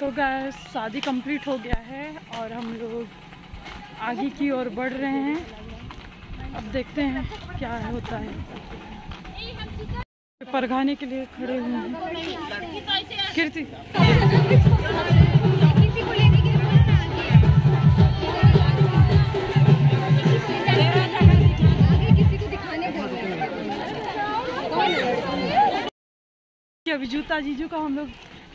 तो गैस शादी कंप्लीट हो गया है और हम लोग आगे की ओर बढ़ रहे हैं। अब देखते हैं क्या होता है। परघाने के लिए खड़े हुए हैं। कीर्ति। अभी जूता जीजू का हम लोग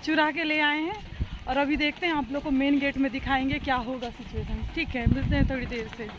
चुरा के ले आए हैं। और अभी देखते हैं आप लोग को मेन गेट में दिखाएँगे क्या होगा सिचुएशन ठीक है, मिलते हैं थोड़ी देर से।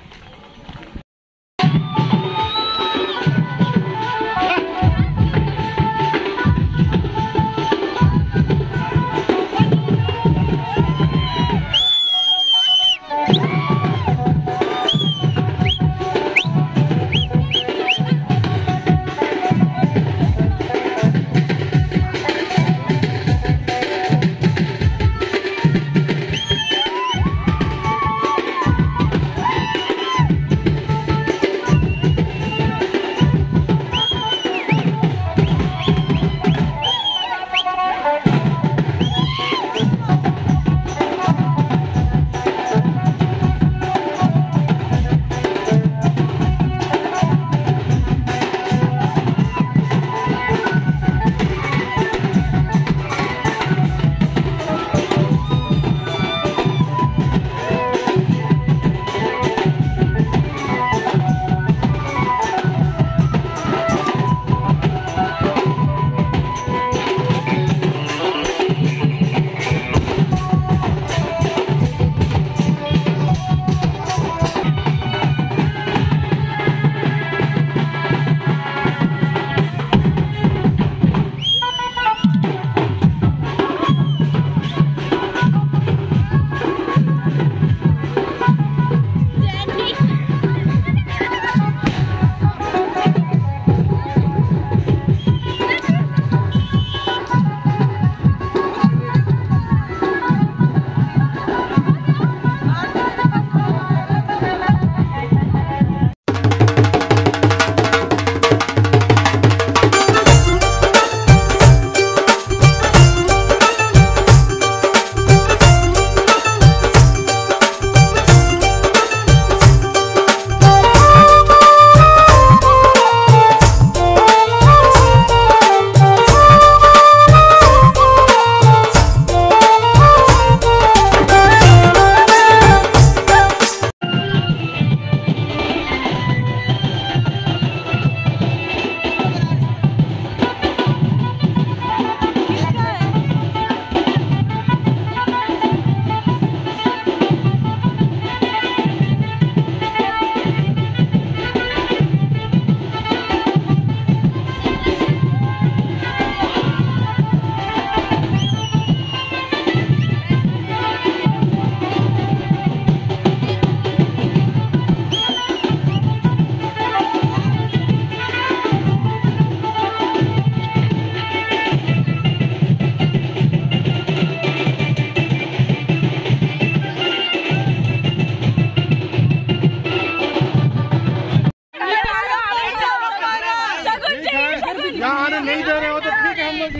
नहीं दे रहे हो तो ठीक है हम लोग ये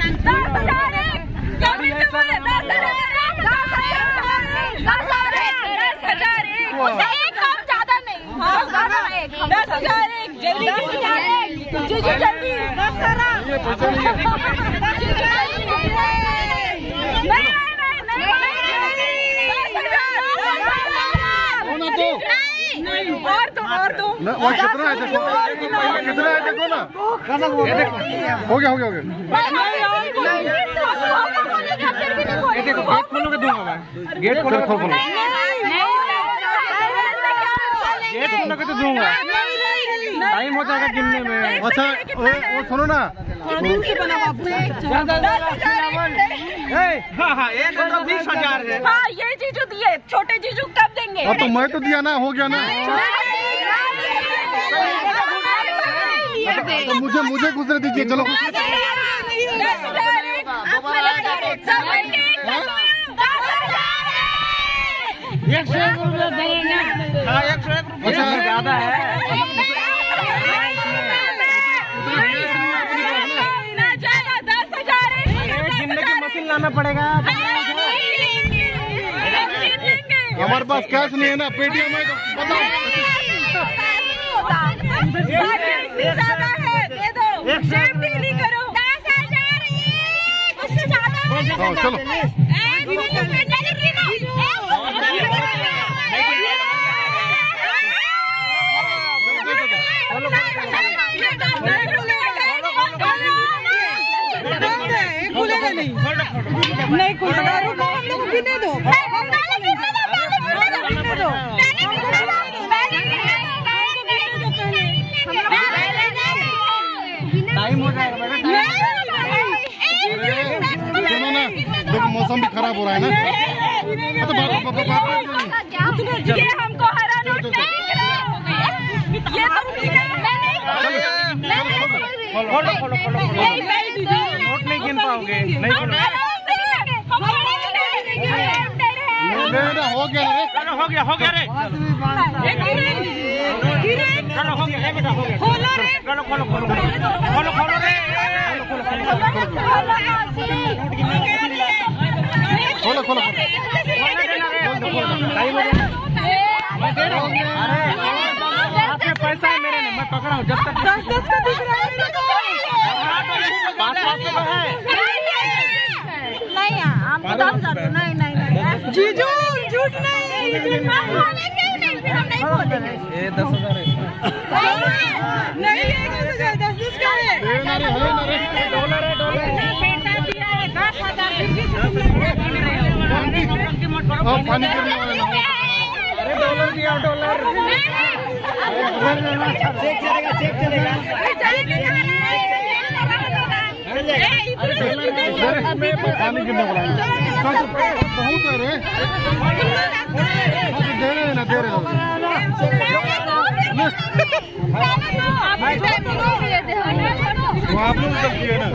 पैसा जल्दी जल्दी। होना और दो कितना है देखो कितना है देखो ना ये देखो हो गया हो गया हो गया ये देखो गेट दूँगा मैं गेट खोलो खोल खोलो गेट तो दूँगा टाइम हो जाएगा गिनने में अच्छा वो सुनो ना हाँ हाँ एक तो बीस हज़ार हाँ ये जीजू दिए छोटे जीजू कब देंगे तो मैं तो दिया ना हो गया ना तो मुझे मुझे गुजरे दीजिए चलो। एक सौ एक रुपया देंगे हाँ एक सौ एक रुपया। ज़्यादा है। मशीन लाना पड़ेगा। हमारे पास कैश नहीं है ना पेटीएम है तो बताओ। ज़्यादा है दे दो सेम डीलिंग करो। दस हज़ार उससे ज़्यादा हाँ चलो खुलेगा नहीं नहीं खुलेगा रुको हम लोग गिने दो टाइम हो जाएगा बेटा सुनो ना देखो मौसम भी खराब हो रहा है ना हाँ, तो बात बात बात बात ये हमको हरा नोट नहीं ये तुम ठीक है मैं नहीं खोलो खोलो खोलो नोट नहीं गिन पाओगे नहीं हो गया रे चलो हो गया हो गया रे चलो हो गया ए बेटा हो गया खोलो रे चलो खोलो खोलो खोलो खोलो रे हूँ जब तक दस दस का दिख रहा है। का है। नहीं हमको दस हज़ार दो नहीं नहीं नहीं। जीजू झूठ नहीं हम नहीं। हम नहीं ये दस हज़ार है। नहीं ये कैसे जाए दस दस का है। डॉलर है डॉलर बेटा दिया है दस हज़ार हाँ पानी हो। डॉलर चेक चलेगा चेक चलेगा पानी गिरने वाला बहुत है रे दे रहे ना दे रहे आप लोग गलती है ना